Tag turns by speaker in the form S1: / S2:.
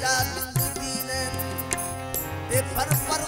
S1: They far far